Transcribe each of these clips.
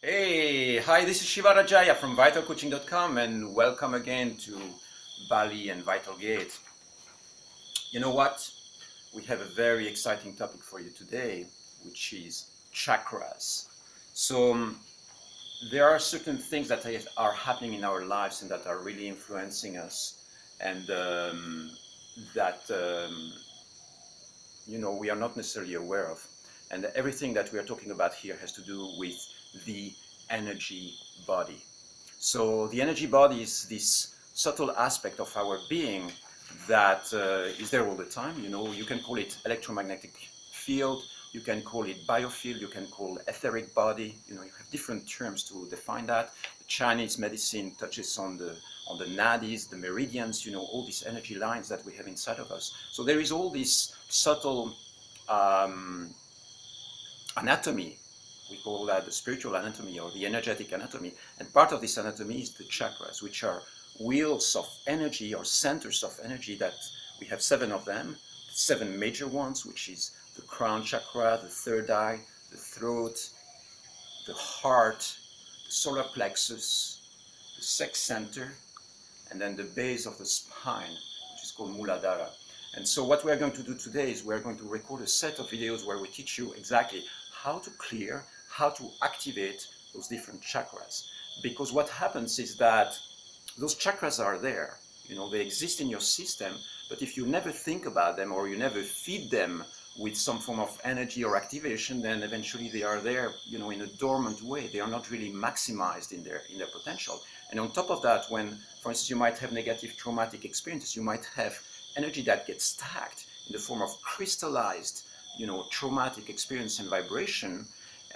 Hey, hi, this is Shiva Rajaya from vitalcoaching.com and welcome again to Bali and Vital Gate. You know what? We have a very exciting topic for you today, which is chakras. So, um, there are certain things that are happening in our lives and that are really influencing us, and um, that um, you know we are not necessarily aware of. And everything that we are talking about here has to do with the energy body. So the energy body is this subtle aspect of our being that uh, is there all the time. You know, you can call it electromagnetic field, you can call it biofield, you can call etheric body. You know, you have different terms to define that. Chinese medicine touches on the on the nadis, the meridians. You know, all these energy lines that we have inside of us. So there is all this subtle um, anatomy we call that the spiritual anatomy or the energetic anatomy. And part of this anatomy is the chakras, which are wheels of energy or centers of energy that we have seven of them, seven major ones, which is the crown chakra, the third eye, the throat, the heart, the solar plexus, the sex center, and then the base of the spine, which is called Muladhara. And so what we're going to do today is we're going to record a set of videos where we teach you exactly how to clear how to activate those different chakras. Because what happens is that those chakras are there, you know, they exist in your system, but if you never think about them or you never feed them with some form of energy or activation, then eventually they are there, you know, in a dormant way. They are not really maximized in their in their potential. And on top of that, when, for instance, you might have negative traumatic experiences, you might have energy that gets stacked in the form of crystallized, you know, traumatic experience and vibration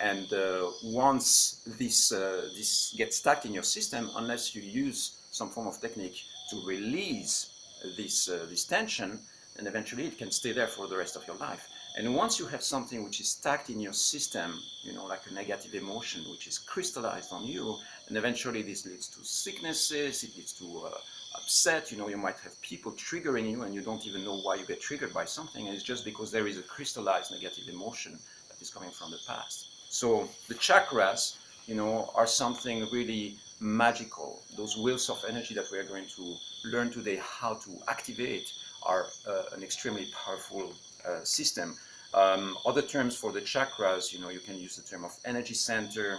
and uh, once this, uh, this gets stuck in your system, unless you use some form of technique to release this, uh, this tension, and eventually it can stay there for the rest of your life. And once you have something which is stacked in your system, you know, like a negative emotion which is crystallized on you, and eventually this leads to sicknesses, it leads to uh, upset, you know, you might have people triggering you and you don't even know why you get triggered by something, and it's just because there is a crystallized negative emotion that is coming from the past. So the chakras, you know, are something really magical. Those wheels of energy that we are going to learn today how to activate are uh, an extremely powerful uh, system. Um, other terms for the chakras, you know, you can use the term of energy center,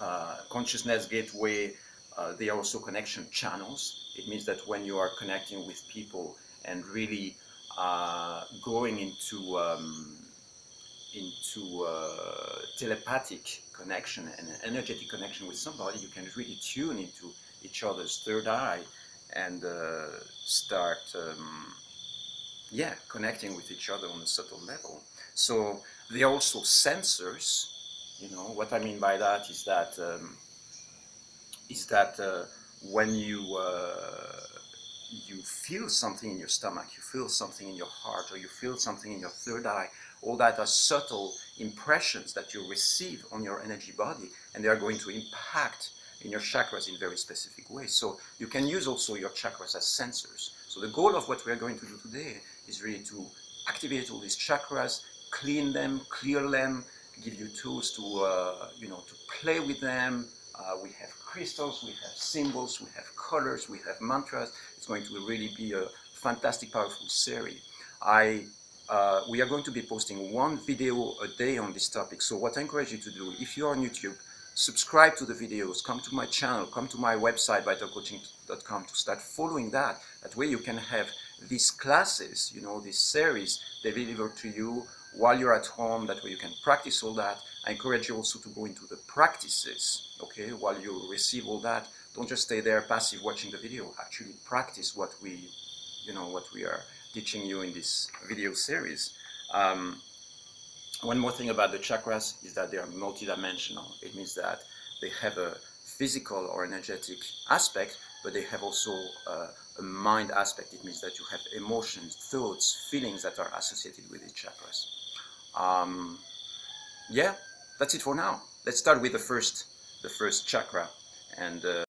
uh, consciousness gateway. Uh, they are also connection channels. It means that when you are connecting with people and really uh, going into um, into uh, telepathic connection and an energetic connection with somebody, you can really tune into each other's third eye and uh, start, um, yeah, connecting with each other on a subtle level. So they are also sensors. You know what I mean by that is that um, is that uh, when you uh, you feel something in your stomach, you feel something in your heart, or you feel something in your third eye, all that are subtle impressions that you receive on your energy body, and they are going to impact in your chakras in very specific ways. So you can use also your chakras as sensors. So the goal of what we are going to do today is really to activate all these chakras, clean them, clear them, give you tools to, uh, you know, to play with them, uh, we have crystals, we have symbols, we have colors, we have mantras. It's going to really be a fantastic, powerful series. I, uh, we are going to be posting one video a day on this topic. So what I encourage you to do, if you're on YouTube, subscribe to the videos, come to my channel, come to my website, vitalcoaching.com to start following that. That way you can have these classes, you know, this series delivered to you while you're at home. That way you can practice all that. I encourage you also to go into the practices, okay, while you receive all that. Don't just stay there passive watching the video. Actually practice what we, you know, what we are teaching you in this video series. Um, one more thing about the chakras is that they are multidimensional. It means that they have a physical or energetic aspect, but they have also uh, a mind aspect. It means that you have emotions, thoughts, feelings that are associated with these chakras. Um, yeah, that's it for now. Let's start with the first, the first chakra, and. Uh,